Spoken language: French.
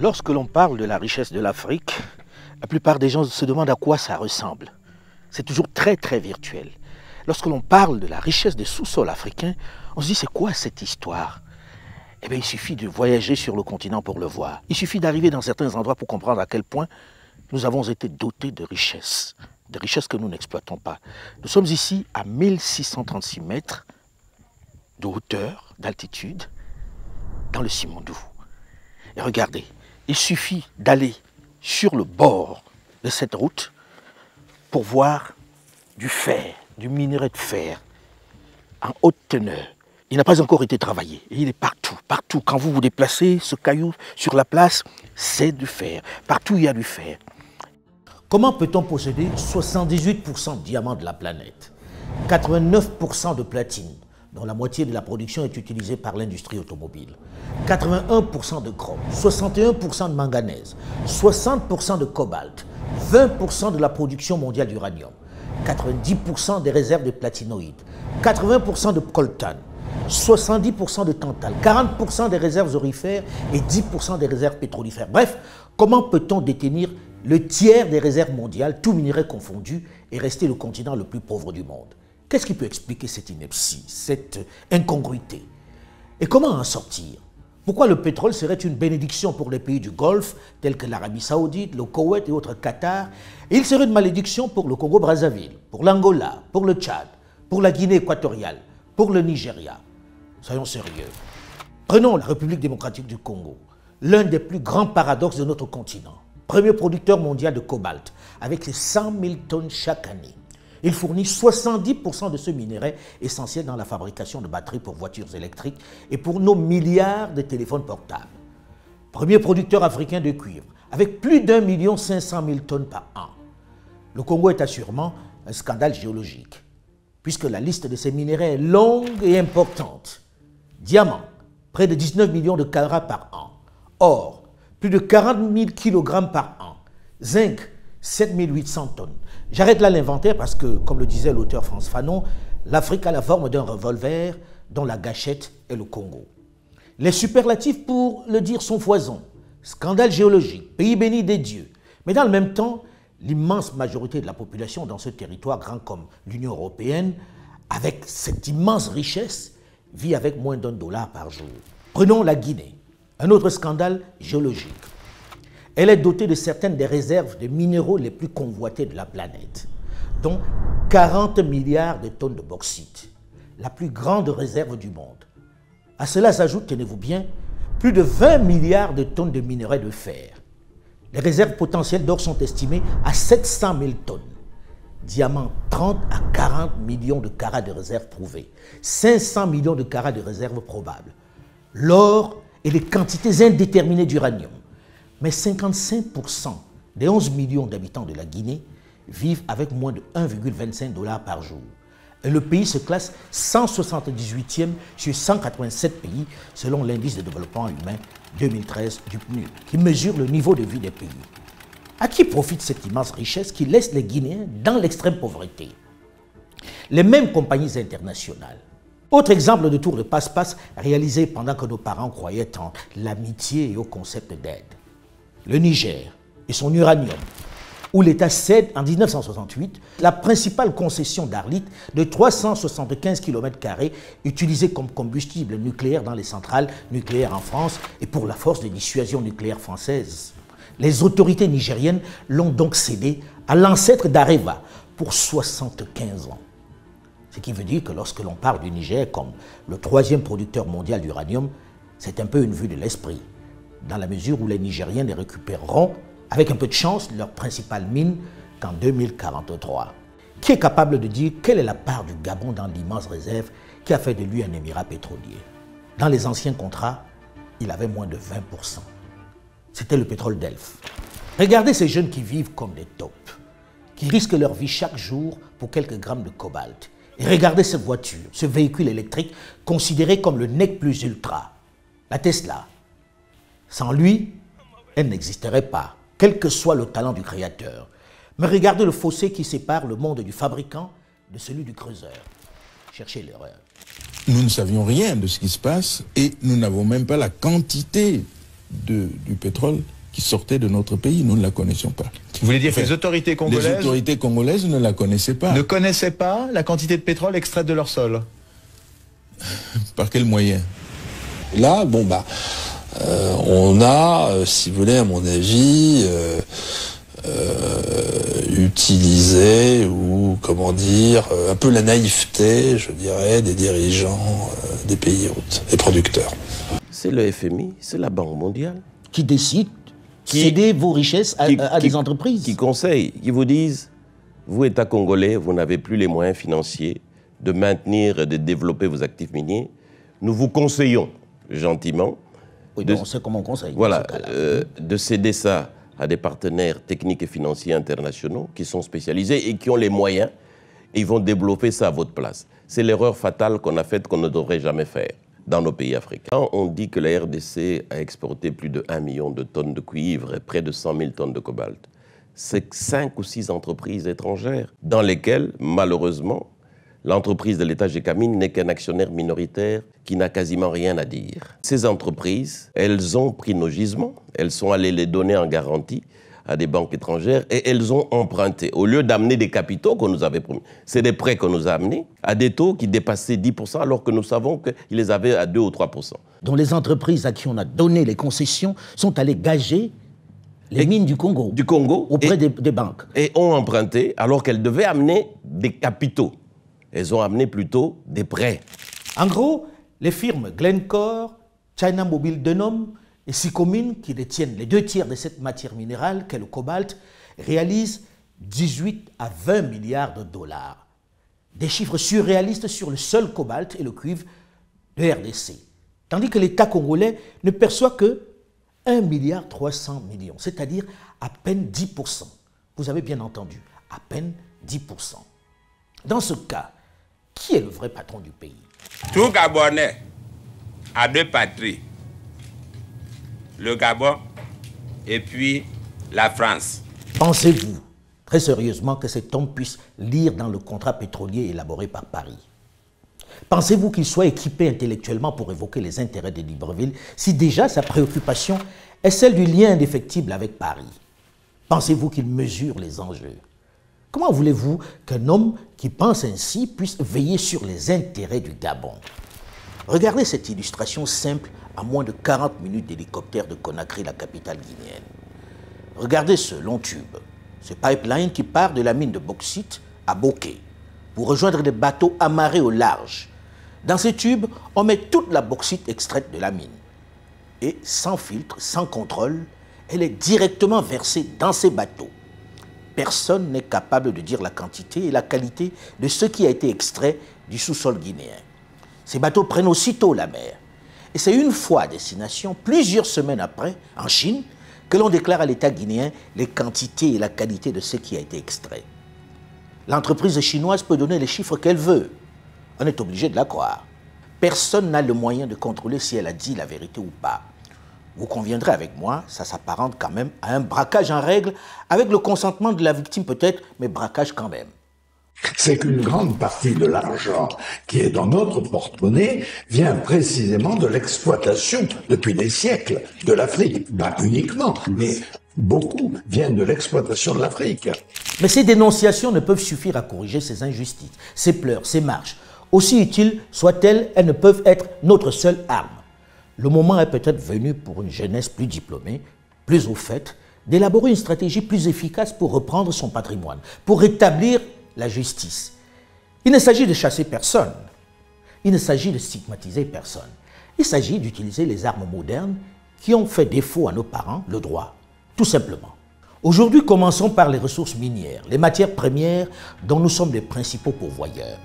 Lorsque l'on parle de la richesse de l'Afrique, la plupart des gens se demandent à quoi ça ressemble. C'est toujours très très virtuel. Lorsque l'on parle de la richesse des sous-sols africains, on se dit c'est quoi cette histoire? Eh bien il suffit de voyager sur le continent pour le voir. Il suffit d'arriver dans certains endroits pour comprendre à quel point nous avons été dotés de richesses, de richesses que nous n'exploitons pas. Nous sommes ici à 1636 mètres de hauteur, d'altitude, dans le Simondou. Et regardez, il suffit d'aller sur le bord de cette route pour voir du fer, du minerai de fer en haute teneur. Il n'a pas encore été travaillé. il est partout, partout. Quand vous vous déplacez, ce caillou sur la place, c'est du fer. Partout, il y a du fer. Comment peut-on posséder 78% de diamants de la planète, 89% de platine, la moitié de la production est utilisée par l'industrie automobile, 81% de chrome, 61% de manganèse, 60% de cobalt, 20% de la production mondiale d'uranium, 90% des réserves de platinoïdes, 80% de coltan, 70% de tantal, 40% des réserves orifères et 10% des réserves pétrolifères. Bref, comment peut-on détenir le tiers des réserves mondiales, tout minerai confondu, et rester le continent le plus pauvre du monde? Qu'est-ce qui peut expliquer cette ineptie, cette incongruité? Et comment en sortir? Pourquoi le pétrole serait une bénédiction pour les pays du Golfe, tels que l'Arabie Saoudite, le Koweït et autres Qatar, il serait une malédiction pour le Congo-Brazzaville, pour l'Angola, pour le Tchad, pour la Guinée équatoriale, pour le Nigeria? Soyons sérieux. Prenons la République démocratique du Congo, l'un des plus grands paradoxes de notre continent. Premier producteur mondial de cobalt, avec ses 100 000 tonnes chaque année. Il fournit 70% de ce minerai essentiel dans la fabrication de batteries pour voitures électriques et pour nos milliards de téléphones portables. Premier producteur africain de cuivre, avec plus d'un million cinq cent mille tonnes par an. Le Congo est assurément un scandale géologique, puisque la liste de ces minerais est longue et importante. Diamant, près de 19 millions de carats par an. Or, plus de 40 000 kg par an. Zinc, 7 800 tonnes. J'arrête là l'inventaire parce que, comme le disait l'auteur France Fanon, l'Afrique a la forme d'un revolver dont la gâchette est le Congo. Les superlatifs, pour le dire, sont foison. Scandale géologique, pays béni des dieux. Mais dans le même temps, l'immense majorité de la population dans ce territoire grand comme l'Union européenne, avec cette immense richesse, vit avec moins d'un dollar par jour. Prenons la Guinée, un autre scandale géologique. Elle est dotée de certaines des réserves de minéraux les plus convoités de la planète, dont 40 milliards de tonnes de bauxite, la plus grande réserve du monde. À cela s'ajoute, tenez-vous bien, plus de 20 milliards de tonnes de minerais de fer. Les réserves potentielles d'or sont estimées à 700 000 tonnes. Diamants, 30 à 40 millions de carats de réserves prouvées, 500 millions de carats de réserves probables. L'or et les quantités indéterminées d'uranium mais 55% des 11 millions d'habitants de la Guinée vivent avec moins de 1,25 dollars par jour. Et le pays se classe 178e sur 187 pays selon l'indice de développement humain 2013 du PNUD, qui mesure le niveau de vie des pays. À qui profite cette immense richesse qui laisse les Guinéens dans l'extrême pauvreté? Les mêmes compagnies internationales. Autre exemple de tour de passe-passe réalisé pendant que nos parents croyaient en l'amitié et au concept d'aide le Niger et son uranium, où l'État cède en 1968 la principale concession d'Arlit de 375 km utilisée comme combustible nucléaire dans les centrales nucléaires en France et pour la force de dissuasion nucléaire française. Les autorités nigériennes l'ont donc cédé à l'ancêtre d'Areva pour 75 ans. Ce qui veut dire que lorsque l'on parle du Niger comme le troisième producteur mondial d'uranium, c'est un peu une vue de l'esprit dans la mesure où les Nigériens les récupéreront, avec un peu de chance, leur principale mine qu'en 2043. Qui est capable de dire quelle est la part du Gabon dans l'immense réserve qui a fait de lui un émirat pétrolier? Dans les anciens contrats, il avait moins de 20%. C'était le pétrole d'Elf. Regardez ces jeunes qui vivent comme des taupes, qui risquent leur vie chaque jour pour quelques grammes de cobalt. Et regardez cette voiture, ce véhicule électrique considéré comme le nec plus ultra, la Tesla, sans lui, elle n'existerait pas, quel que soit le talent du créateur. Mais regardez le fossé qui sépare le monde du fabricant de celui du creuseur. Cherchez l'erreur. Nous ne savions rien de ce qui se passe et nous n'avons même pas la quantité du pétrole qui sortait de notre pays. Nous ne la connaissions pas. Vous voulez dire que les autorités congolaises... Les autorités congolaises ne la connaissaient pas. Ne connaissaient pas la quantité de pétrole extraite de leur sol? Par quel moyen? Là, bon bah, euh, on a, euh, si vous voulez, à mon avis, euh, utilisé ou comment dire, un peu la naïveté, je dirais, des dirigeants des pays hôtes et producteurs. C'est le FMI, c'est la Banque mondiale qui décide qui, céder vos richesses à, des entreprises. Qui conseillent, qui vous disent, vous, État congolais, vous n'avez plus les moyens financiers de maintenir et de développer vos actifs miniers. Nous vous conseillons gentiment. Oui, de, on sait comment on conseille. Voilà, euh, de céder ça à des partenaires techniques et financiers internationaux qui sont spécialisés et qui ont les moyens et ils vont développer ça à votre place. C'est l'erreur fatale qu'on a faite qu'on ne devrait jamais faire dans nos pays africains. On dit que la RDC a exporté plus de 1 million de tonnes de cuivre et près de 100 000 tonnes de cobalt. C'est cinq ou six entreprises étrangères dans lesquelles, malheureusement, l'entreprise de l'État Gécamine n'est qu'un actionnaire minoritaire qui n'a quasiment rien à dire. Ces entreprises, elles ont pris nos gisements, elles sont allées les donner en garantie à des banques étrangères et elles ont emprunté. Au lieu d'amener des capitaux qu'on nous avait promis, c'est des prêts qu'on nous a amenés à des taux qui dépassaient 10% alors que nous savons qu'ils les avaient à 2 ou 3%. Dont les entreprises à qui on a donné les concessions sont allées gager les mines du Congo. Du Congo. Auprès des, des, banques. Et ont emprunté alors qu'elles devaient amener des capitaux. Elles ont amené plutôt des prêts. En gros, les firmes Glencore, China Mobile Denom, et Sicomine, qui détiennent les deux tiers de cette matière minérale qu'est le cobalt, réalisent 18 à 20 milliards de dollars. Des chiffres surréalistes sur le seul cobalt et le cuivre de RDC. Tandis que l'État congolais ne perçoit que 1 milliard 300 millions, c'est-à-dire à peine 10%. Vous avez bien entendu, à peine 10%. Dans ce cas, qui est le vrai patron du pays? Tout Gabonais a deux patries. Le Gabon et puis la France. Pensez-vous très sérieusement que cet homme puisse lire dans le contrat pétrolier élaboré par Paris? Pensez-vous qu'il soit équipé intellectuellement pour évoquer les intérêts de Libreville si déjà sa préoccupation est celle du lien indéfectible avec Paris? Pensez-vous qu'il mesure les enjeux? Comment voulez-vous qu'un homme qui pense ainsi puisse veiller sur les intérêts du Gabon? Regardez cette illustration simple à moins de 40 minutes d'hélicoptère de Conakry, la capitale guinéenne. Regardez ce long tube, ce pipeline qui part de la mine de bauxite à Bokeh pour rejoindre des bateaux amarrés au large. Dans ce tube, on met toute la bauxite extraite de la mine. Et sans filtre, sans contrôle, elle est directement versée dans ces bateaux. Personne n'est capable de dire la quantité et la qualité de ce qui a été extrait du sous-sol guinéen. Ces bateaux prennent aussitôt la mer. Et c'est une fois à destination, plusieurs semaines après, en Chine, que l'on déclare à l'État guinéen les quantités et la qualité de ce qui a été extrait. L'entreprise chinoise peut donner les chiffres qu'elle veut. On est obligé de la croire. Personne n'a le moyen de contrôler si elle a dit la vérité ou pas. Vous conviendrez avec moi, ça s'apparente quand même à un braquage en règle, avec le consentement de la victime peut-être, mais braquage quand même c'est qu'une grande partie de l'argent qui est dans notre porte-monnaie vient précisément de l'exploitation depuis des siècles de l'Afrique. Pas uniquement, mais beaucoup viennent de l'exploitation de l'Afrique. Mais ces dénonciations ne peuvent suffire à corriger ces injustices, ces pleurs, ces marches. Aussi utiles soient-elles, elles ne peuvent être notre seule arme. Le moment est peut-être venu pour une jeunesse plus diplômée, plus au fait, d'élaborer une stratégie plus efficace pour reprendre son patrimoine, pour rétablir la justice. Il ne s'agit de chasser personne. Il ne s'agit de stigmatiser personne. Il s'agit d'utiliser les armes modernes qui ont fait défaut à nos parents, le droit, tout simplement. Aujourd'hui, commençons par les ressources minières, les matières premières dont nous sommes les principaux pourvoyeurs.